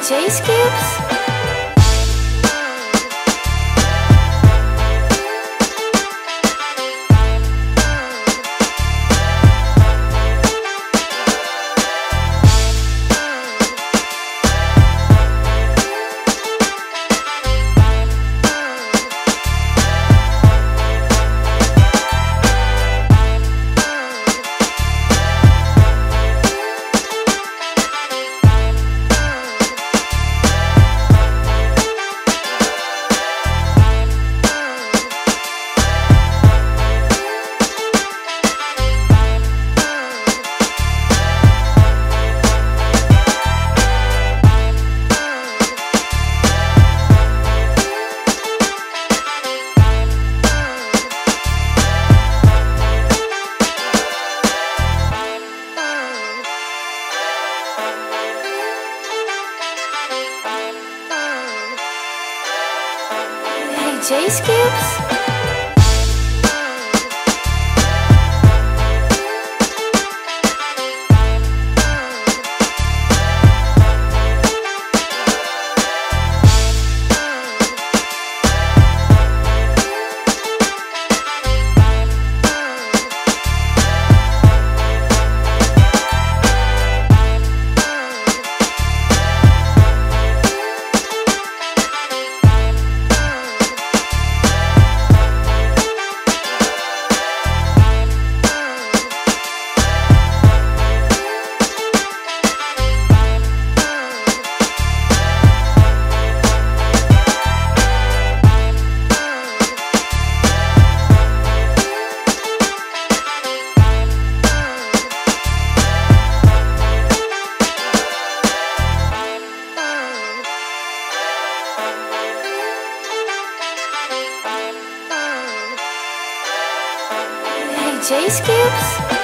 J Scoops. Hey J J Scoops.